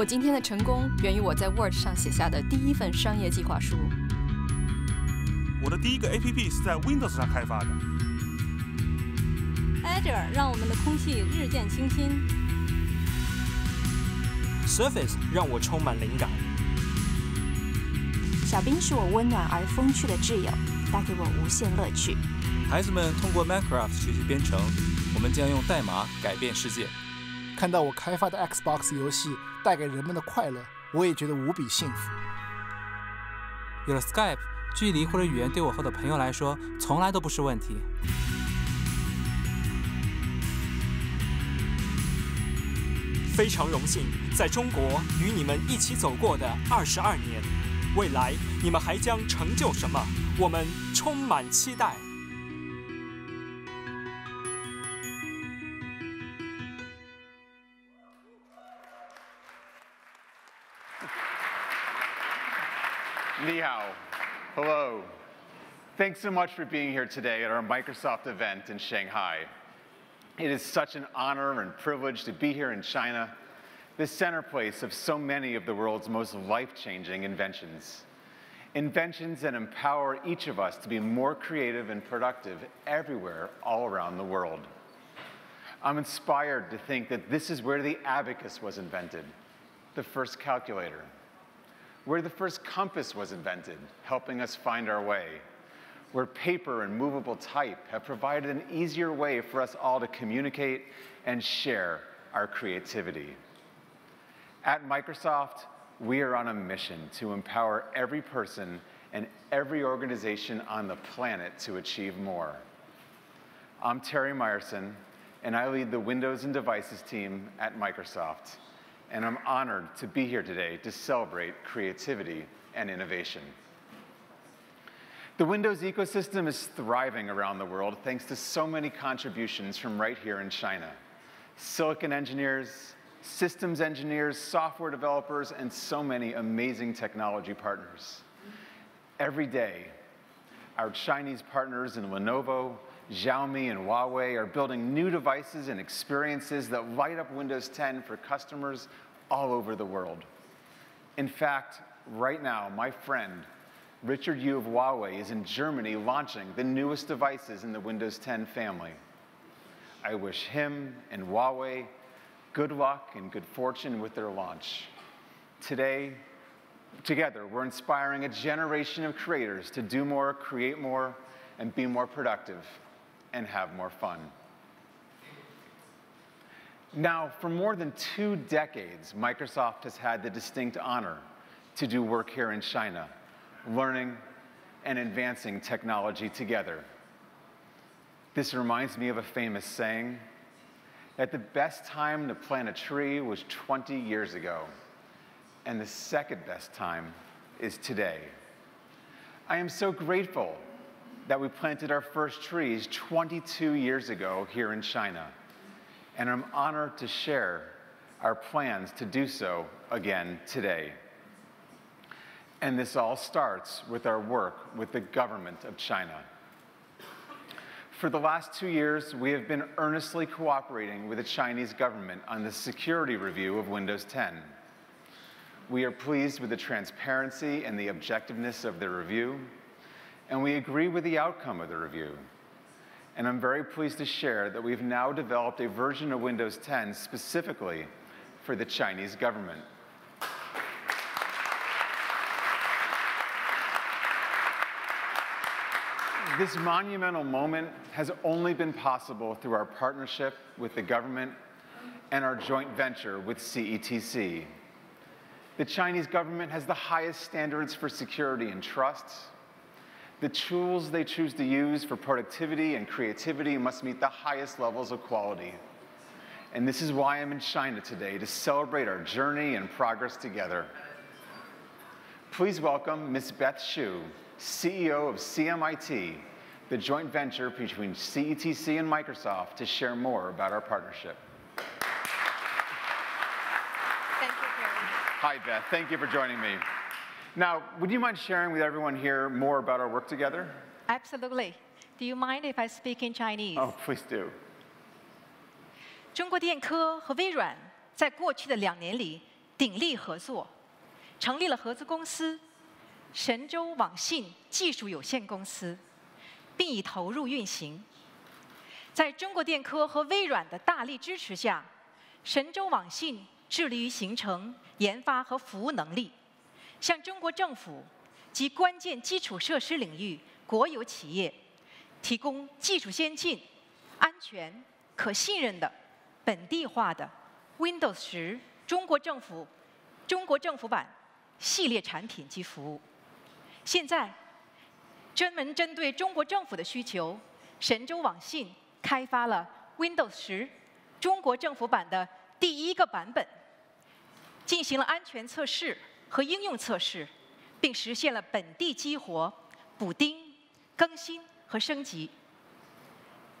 我今天的成功源于我在 Word 上写下的第一份商业计划书。我的第一个 APP 是在 Windows 上开发的。Azure 让我们的空气日渐清新。Surface 让我充满灵感。小冰是我温暖而风趣的挚友，带给我无限乐趣。孩子们通过 Minecraft 学习编程，我们将用代码改变世界。看到我开发的 Xbox 游戏带给人们的快乐，我也觉得无比幸福。有了 Skype，距离或者语言对我和我的朋友来说从来都不是问题。非常荣幸在中国与你们一起走过的二十二年，未来你们还将成就什么？我们充满期待。Ni hao. Hello. Thanks so much for being here today at our Microsoft event in Shanghai. It is such an honor and privilege to be here in China, the center place of so many of the world's most life-changing inventions. Inventions that empower each of us to be more creative and productive everywhere all around the world. I'm inspired to think that this is where the abacus was invented, the first calculator, where the first compass was invented, helping us find our way, where paper and movable type have provided an easier way for us all to communicate and share our creativity. At Microsoft, we are on a mission to empower every person and every organization on the planet to achieve more. I'm Terry Myerson, and I lead the Windows and Devices team at Microsoft and I'm honored to be here today to celebrate creativity and innovation. The Windows ecosystem is thriving around the world thanks to so many contributions from right here in China. Silicon engineers, systems engineers, software developers, and so many amazing technology partners. Every day, our Chinese partners in Lenovo, Xiaomi and Huawei are building new devices and experiences that light up Windows 10 for customers all over the world. In fact, right now, my friend, Richard Yu of Huawei, is in Germany launching the newest devices in the Windows 10 family. I wish him and Huawei good luck and good fortune with their launch. Today, together, we're inspiring a generation of creators to do more, create more, and be more productive and have more fun. Now, for more than two decades, Microsoft has had the distinct honor to do work here in China, learning and advancing technology together. This reminds me of a famous saying that the best time to plant a tree was 20 years ago, and the second best time is today. I am so grateful that we planted our first trees 22 years ago here in China. And I'm honored to share our plans to do so again today. And this all starts with our work with the government of China. For the last two years, we have been earnestly cooperating with the Chinese government on the security review of Windows 10. We are pleased with the transparency and the objectiveness of the review, and we agree with the outcome of the review. And I'm very pleased to share that we've now developed a version of Windows 10 specifically for the Chinese government. This monumental moment has only been possible through our partnership with the government and our joint venture with CETC. The Chinese government has the highest standards for security and trust, the tools they choose to use for productivity and creativity must meet the highest levels of quality. And this is why I'm in China today, to celebrate our journey and progress together. Please welcome Ms. Beth Xu, CEO of CMIT, the joint venture between CETC and Microsoft, to share more about our partnership. Thank you, Gary. Hi, Beth. Thank you for joining me. Now, would you mind sharing with everyone here more about our work together? Absolutely. Do you mind if I speak in Chinese? Oh, please do. 中国电科和微软在过去的两年里鼎力合作。成立了合资公司神州网信技术有限公司，并已投入运行。在中国电科和微软的大力支持下，神州网信致力于形成研发和服务能力，向中国政府及关键基础设施领域国有企业提供技术先进、安全、可信任的本地化的 Windows 十中国政府中国政府版系列产品及服务。现在，专门针对中国政府的需求，神州网信开发了 Windows 十中国政府版的第一个版本，进行了安全测试和应用测试，并实现了本地激活、补丁、更新和升级。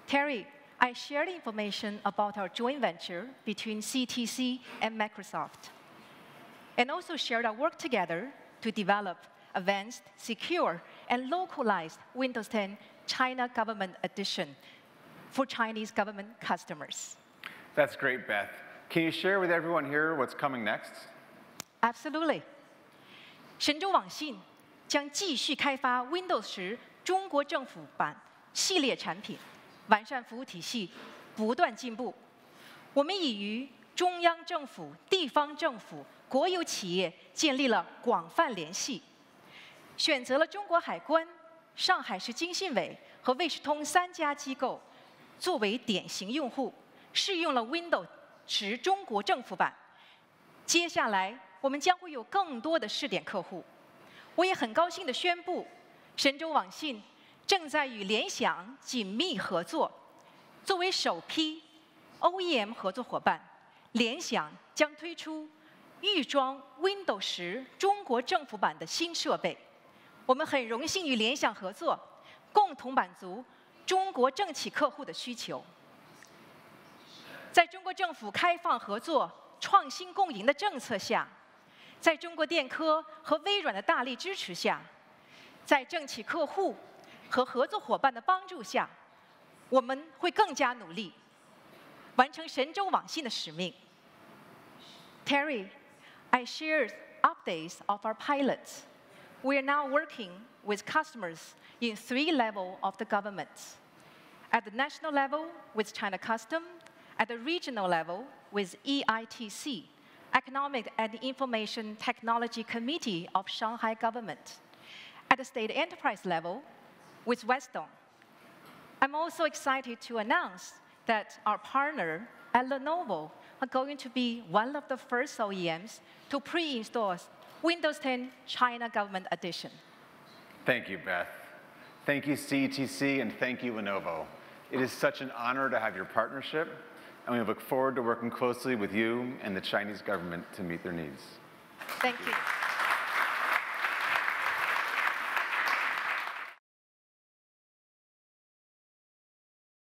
Terry, I shared information about our joint venture between CTC and Microsoft, and also shared our work together to develop advanced, secure, and localized Windows 10 China Government Edition for Chinese government customers. That's great, Beth. Can you share with everyone here what's coming next? Absolutely. 神州网信将继续开发 Windows 十中国政府版系列产品，完善服务体系，不断进步。我们已与中央政府、地方政府、 国有企业建立了广泛联系，选择了中国海关、上海市经信委和卫士通三家机构作为典型用户，试用了 Windows 十中国政府版。接下来，我们将会有更多的试点客户。我也很高兴地宣布，神州网信正在与联想紧密合作。作为首批 OEM 合作伙伴，联想将推出预装 Windows 十中国政府版的新设备。我们很荣幸与联想合作，共同满足中国政企客户的需求。在中国政府开放合作、创新共赢的政策下，在中国电科和微软的大力支持下，在政企客户和合作伙伴的帮助下，我们会更加努力，完成神州网信的使命。Terry, I shared updates of our pilots. We are now working with customers in three levels of the government. At the national level with China Custom, at the regional level with EITC, Economic and Information Technology Committee of Shanghai Government, at the state enterprise level with Westone. I'm also excited to announce that our partner at Lenovo are going to be one of the first OEMs to pre-install Windows 10 China Government Edition. Thank you, Beth. Thank you, CETC, and thank you, Lenovo. It is such an honor to have your partnership, and we look forward to working closely with you and the Chinese government to meet their needs. Thank you.